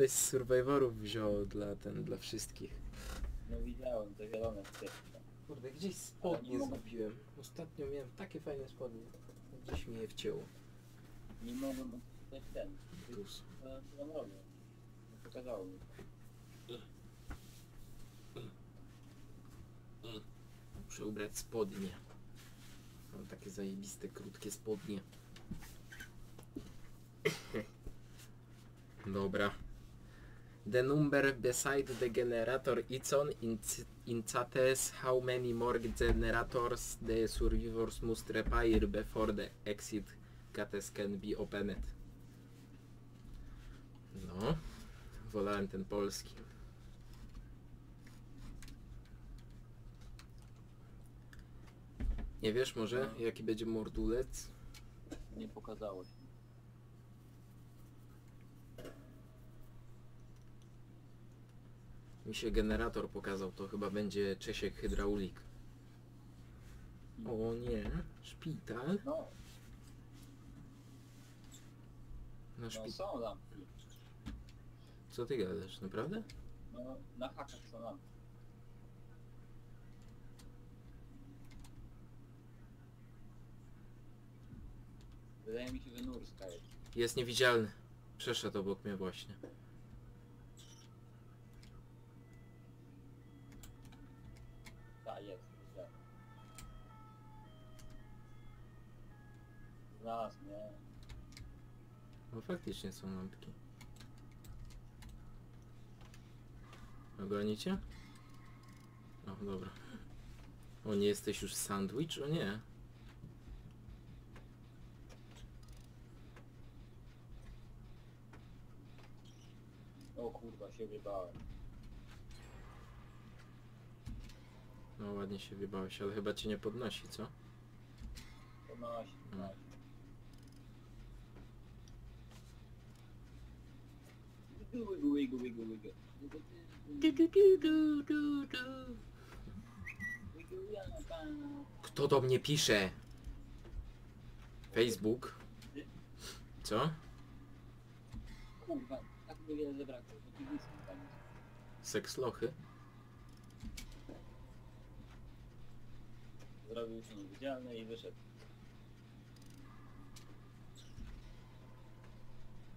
ktoś z Survivorów wziął dla ten, dla wszystkich. No widziałem, to zielone wsteczne. Kurde, gdzieś Ale spodnie nie mogę. zgubiłem. Ostatnio miałem takie fajne spodnie. Gdzieś mi je wcięło. Nie mogłem odczytać ten. Tu są. Co co? Nie pokazało mi. Muszę ubrać spodnie. Mam takie zajebiste, krótkie spodnie. Dobra. The number beside the generator is on in, in chates how many more generators the survivors must repair before the exit gates can be opened. No, wolałem ten polski. Nie wiesz może jaki będzie mordulec? Nie pokazało się. Mi się generator pokazał, to chyba będzie Czesiek hydraulik. O nie, szpital? No, Na no szpi... są lampki. Co ty gadasz, naprawdę? No, na hakach są lampki. Wydaje mi się, że Nurska jest. Jest niewidzialny. Przeszedł obok mnie właśnie. Znalazł mnie. No faktycznie są lampki. Ogonicie? O, dobra. O, nie jesteś już sandwich? O nie. O kurwa, się wybałem. No ładnie się wybałeś, ale chyba cię nie podnosi, co? Podnosi, podnosi. Wiggle, wiggle, wiggle, wiggle. Du, du, du, du. Kto do mnie pisze? Facebook? Co? Kurwa, tak by wiele zabrakło. Sekslochy? Zrobił się niewidzialny i wyszedł.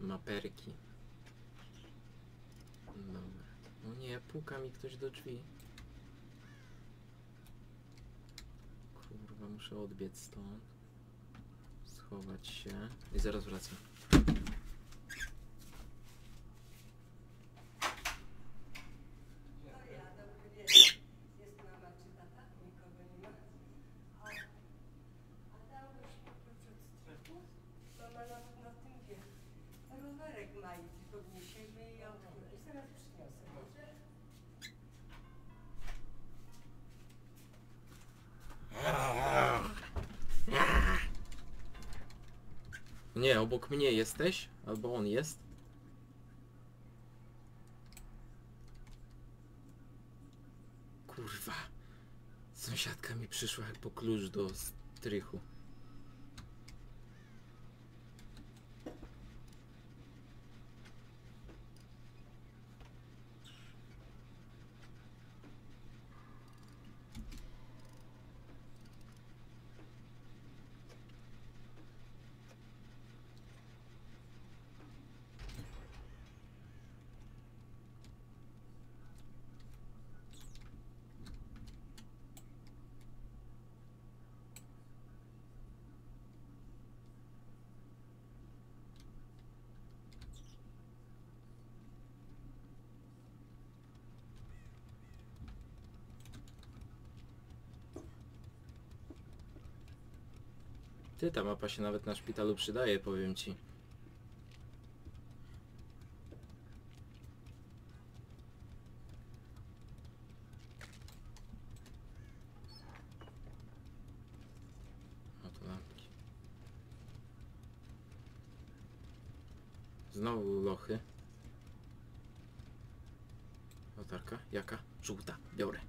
Maperki. Dobra. O nie, puka mi ktoś do drzwi. Kurwa, muszę odbiec stąd. Schować się. I zaraz wracam. Ja dobry wieczór. Jest mama czy tata? Nikogo nie ma. A, a dałeś oprócz od strachu? Mama na, na tym wie. Rowerek ma i tylko wniesiemy i otwórę. I zaraz przyniosę, dobrze? Nie, obok mnie jesteś? Albo on jest? Kurwa. Sąsiadka mi przyszła jak po klucz do strychu. Ty, ta mapa się nawet na szpitalu przydaje, powiem ci. Oto lampki. Znowu lochy. Latarka? Jaka? Żółta. Biorę.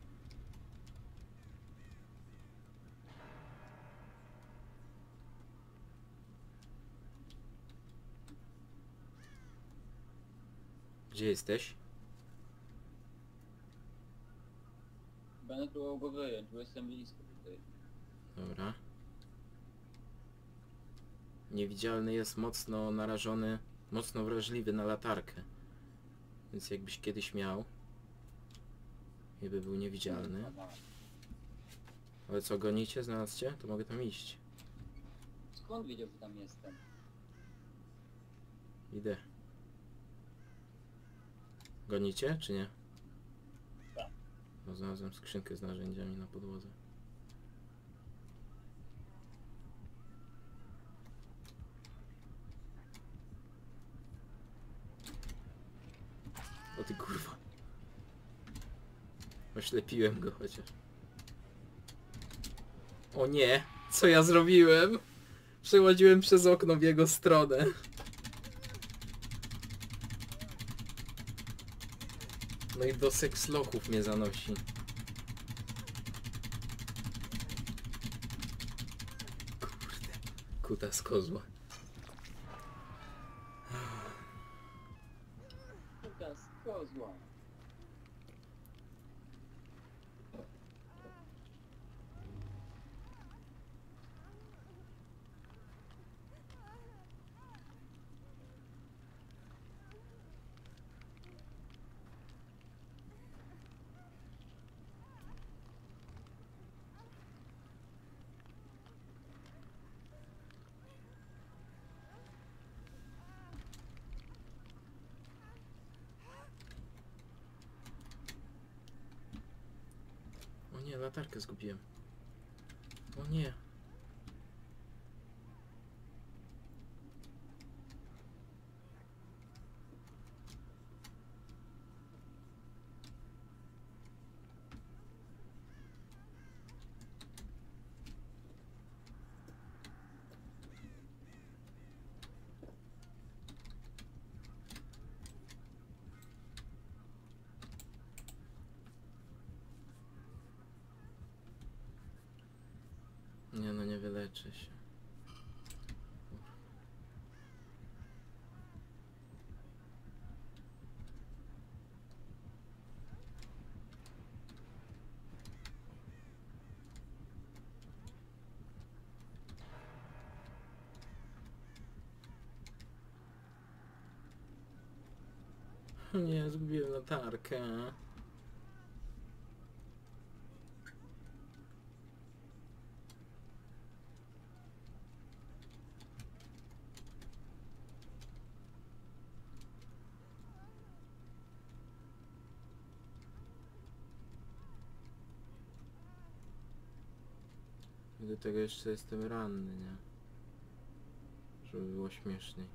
Gdzie jesteś? Będę próbował go wyjąć, bo jestem blisko tutaj. Dobra. Niewidzialny jest mocno narażony, mocno wrażliwy na latarkę. Więc jakbyś kiedyś miał, i by był niewidzialny. Ale co, gonicie? Znalazłcie? To mogę tam iść. Skąd wiedział, że tam jestem? Idę. Gonicie, czy nie? Tak. No, znalazłem skrzynkę z narzędziami na podłodze. O ty kurwa. Oślepiłem go chociaż. O nie! Co ja zrobiłem? Przechodziłem przez okno w jego stronę. No i do sekslochów mnie zanosi. Kurde. Kuta z kozła. Kurwa, z kozła. Latarkę zgubiłem. O nie. Nie wyleczę się. Nie, zgubiłem latarkę. I do tego jeszcze jestem ranny, nie? Żeby było śmieszniej.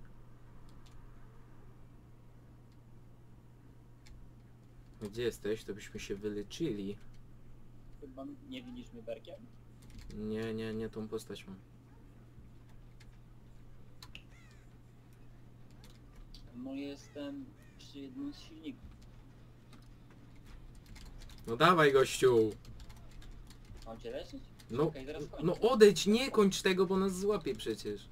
Gdzie jesteś? To byśmy się wyleczyli. Chyba nie widzisz mnie berkiem? Nie, nie, nie tą postać mam. No jestem przy jednym z silników. No dawaj gościu! Mam cię leczyć? No, Okej, zaraz kończę. no odejdź, nie kończ tego, bo nas złapie przecież.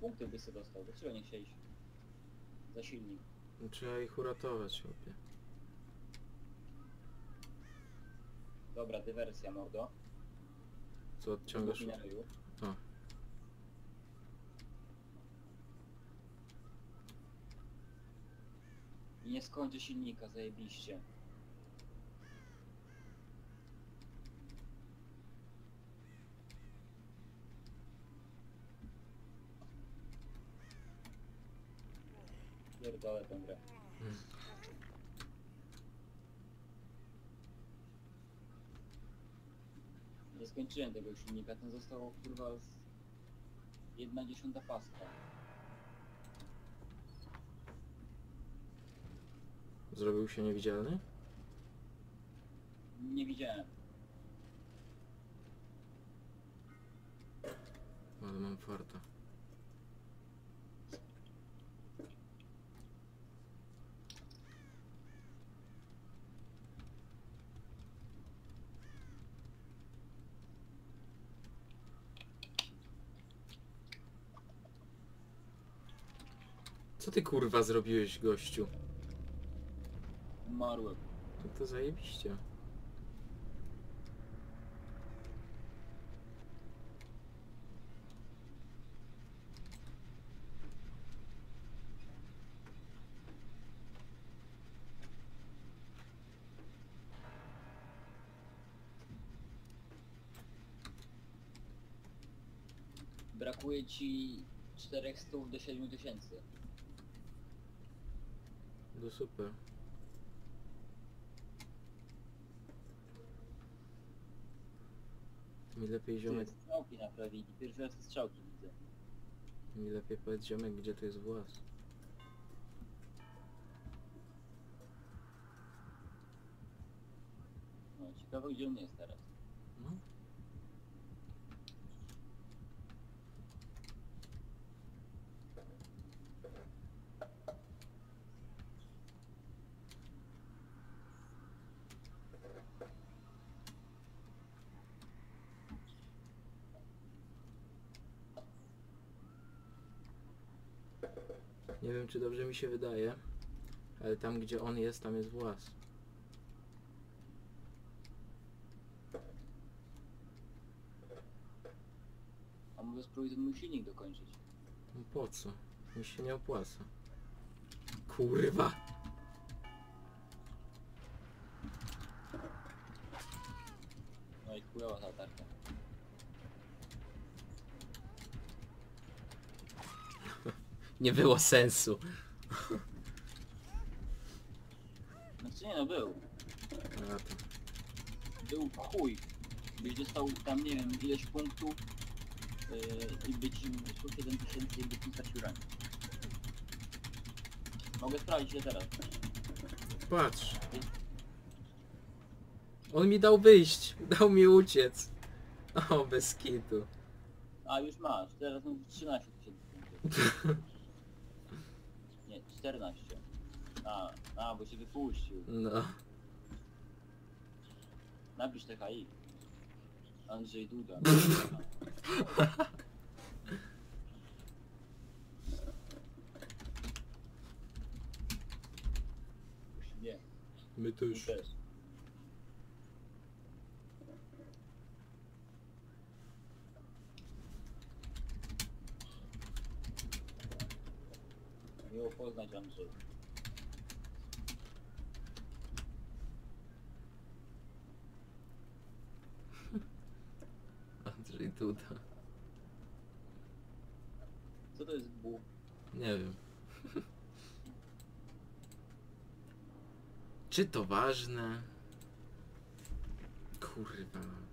Punkty by sobie dostał. Dlaczego nie chcieliś? Za silnik. Trzeba ich uratować, chłopie. Dobra, dywersja mordo. Co odciągasz? A. I nie skończę silnika, zajebiście. Pierdolę grę. Hmm. Nie skończyłem tego silnika, ten został kurwa z... Jedna dziesiąta paska. Zrobił się niewidzialny? Nie widziałem. Ale mam mam farta. Co ty kurwa zrobiłeś gościu? Umarłem. No to zajebiście. Brakuje ci 400 do 7000. No super. Mi lepiej ziomek, Ty, Strzałki naprawili. Pierwszy raz strzałki widzę. mi lepiej powiedz ziomek, gdzie to jest włas. No, ciekawe gdzie on jest teraz. No. Nie wiem czy dobrze mi się wydaje, ale tam gdzie on jest, tam jest włas. A mogę spróbować ten mój silnik dokończyć. No po co? Mi się nie opłaca. Kurwa! No i chujowa ta latarka. Nie było sensu. Znaczy nie no, był. A to. Był chuj. Byś dostał tam, nie wiem, ileś punktów yy, i by ci wyszło 7000 i by ci stracił rank. Mogę sprawdzić ile teraz. Patrz. On mi dał wyjść. Dał mi uciec. O, bez kitu. A już masz, teraz mam 13 tysięcy punktów. Nie, 14. A, a, bo się wypuścił. No. Napisz THI. Andrzej Duda. Już nie, My tu też. Poznać Andrzej. Andrzej Duda. Co to jest bu? Nie wiem. Czy to ważne? Kurwa.